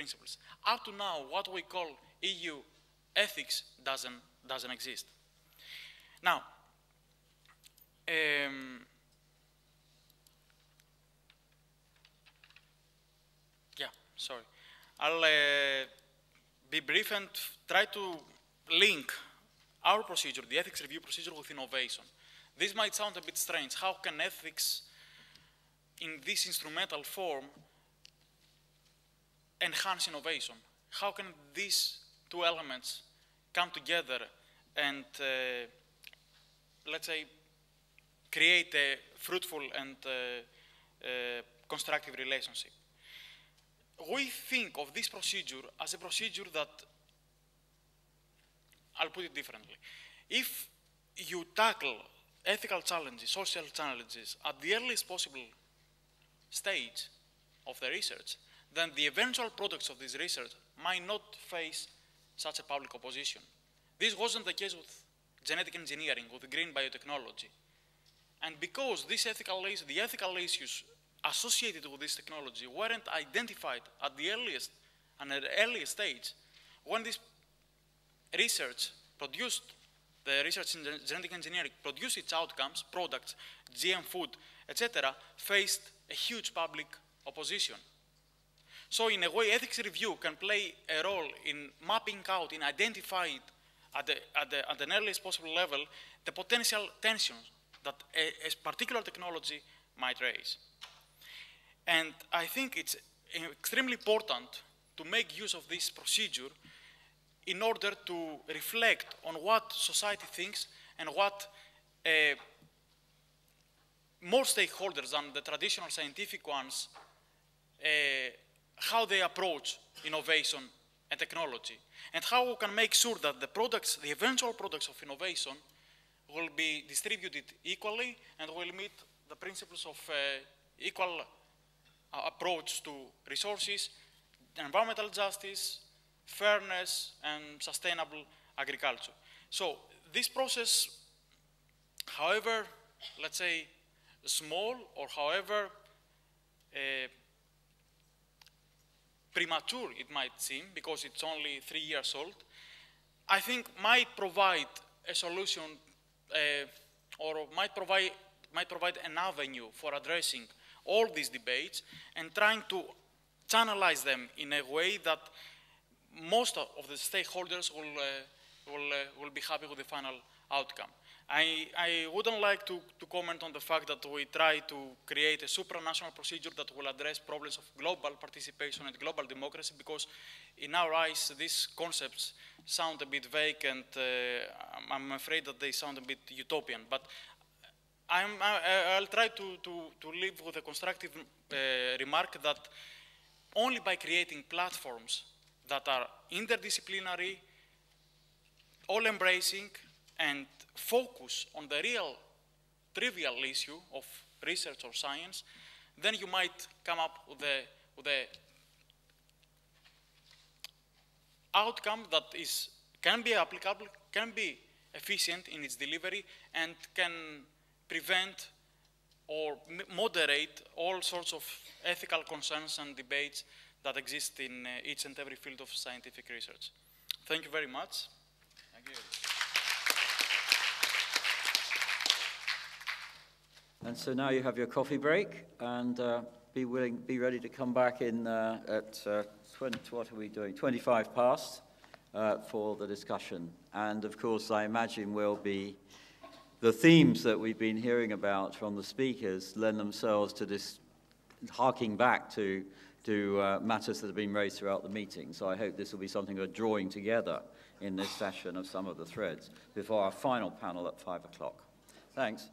principles. Up to now, what we call EU ethics doesn't, doesn't exist. Now, um, yeah, sorry. I'll uh, be brief and try to link our procedure, the ethics review procedure, with innovation. This might sound a bit strange. How can ethics in this instrumental form enhance innovation? How can these two elements come together and, uh, let's say, create a fruitful and uh, constructive relationship? We think of this procedure as a procedure that, I'll put it differently. If you tackle ethical challenges, social challenges at the earliest possible stage of the research, then the eventual products of this research might not face such a public opposition. This wasn't the case with genetic engineering, with green biotechnology. And because these ethical the ethical issues associated with this technology weren't identified at the earliest and at the earliest stage, when this research produced, the research in genetic engineering produced its outcomes, products, GM food, etc., faced a huge public opposition. So in a way, ethics review can play a role in mapping out, in identifying at, the, at, the, at an earliest possible level the potential tensions that a, a particular technology might raise. And I think it's extremely important to make use of this procedure in order to reflect on what society thinks and what uh, more stakeholders than the traditional scientific ones uh, how they approach innovation and technology, and how we can make sure that the products, the eventual products of innovation, will be distributed equally and will meet the principles of uh, equal uh, approach to resources, environmental justice, fairness, and sustainable agriculture. So this process, however, let's say, small or however uh, premature it might seem because it's only three years old, I think might provide a solution uh, or might provide, might provide an avenue for addressing all these debates and trying to channelize them in a way that most of the stakeholders will, uh, will, uh, will be happy with the final outcome. I, I wouldn't like to, to, comment on the fact that we try to create a supranational procedure that will address problems of global participation and global democracy because in our eyes these concepts sound a bit vague and uh, I'm afraid that they sound a bit utopian. But I'm, I, will try to, to, to live with a constructive uh, remark that only by creating platforms that are interdisciplinary, all-embracing, and focus on the real trivial issue of research or science, then you might come up with a, with outcome that is, can be applicable, can be efficient in its delivery, and can prevent or moderate all sorts of ethical concerns and debates that exist in uh, each and every field of scientific research. Thank you very much. Thank you. And so now you have your coffee break and uh, be willing, be ready to come back in uh, at uh, 20, what are we doing? 25 past uh, for the discussion. And of course, I imagine will be the themes that we've been hearing about from the speakers lend themselves to this harking back to, to uh, matters that have been raised throughout the meeting. So I hope this will be something of a drawing together in this session of some of the threads before our final panel at five o'clock. Thanks.